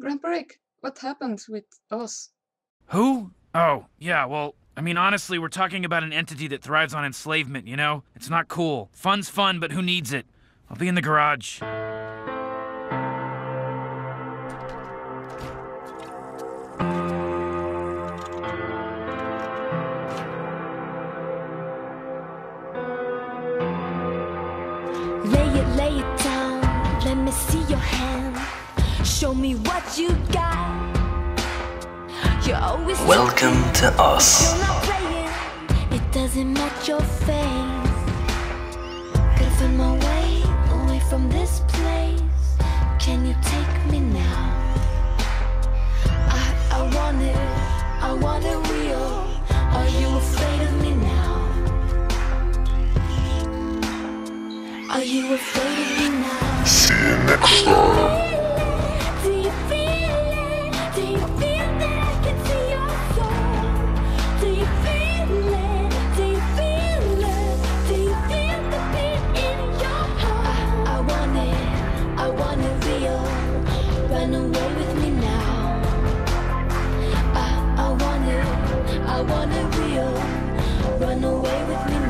Grandpa Rick, what happened with us? Who? Oh, yeah, well, I mean, honestly, we're talking about an entity that thrives on enslavement, you know? It's not cool. Fun's fun, but who needs it? I'll be in the garage. Lay it, lay it down. Let me see your hand. Show me what you got. You're always Welcome to us. You're not playing. It doesn't match your face. Gotta find my way away from this place. Can you take me now? I, I want it. I want it real. Are you afraid of me now? Are you afraid of me now? See you next I want it real. Run away with me now. I, I want it. I want it real. Run away with me now.